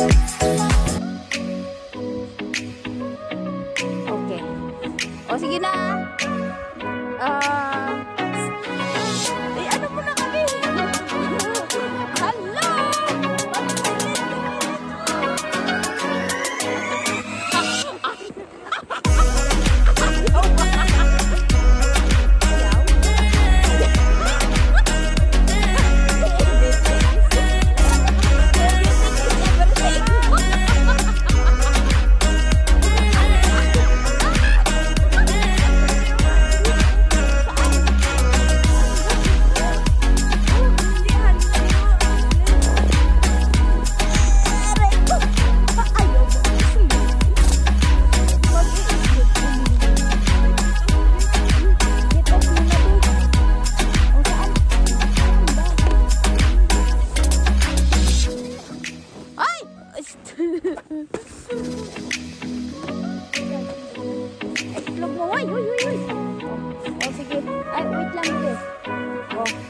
Okay. Wait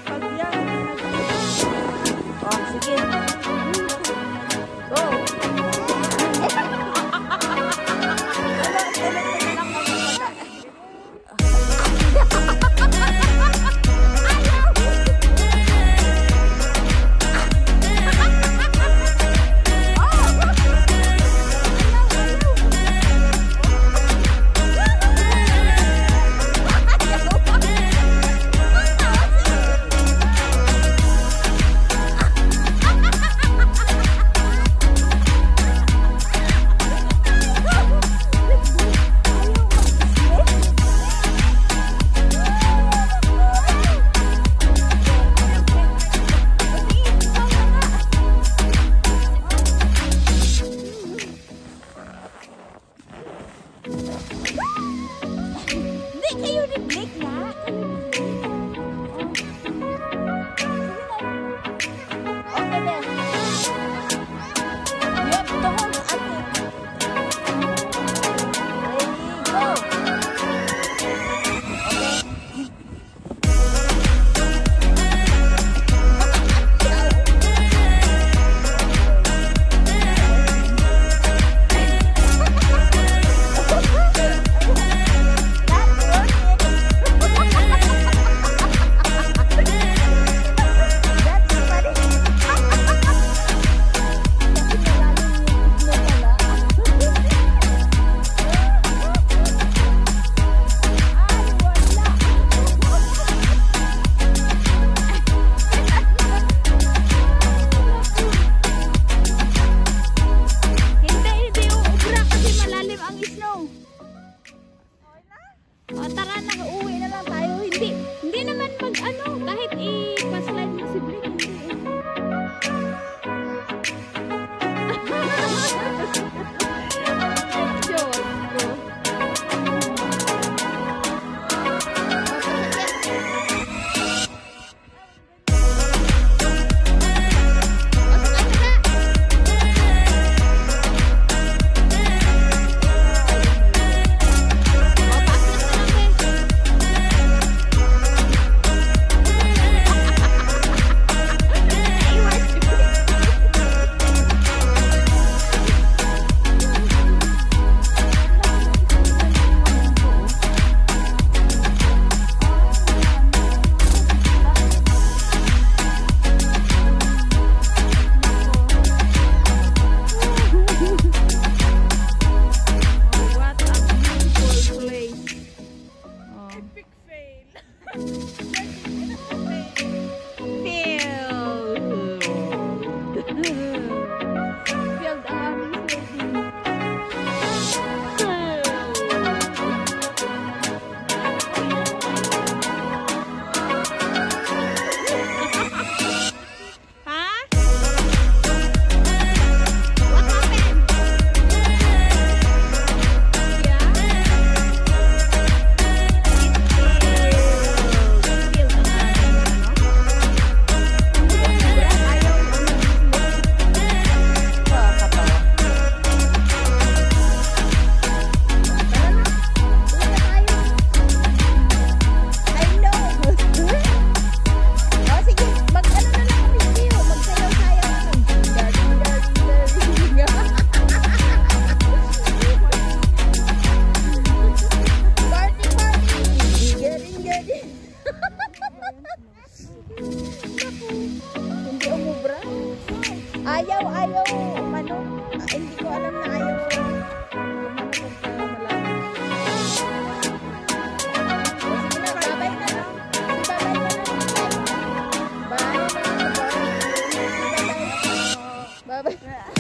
Hindi, kayo na.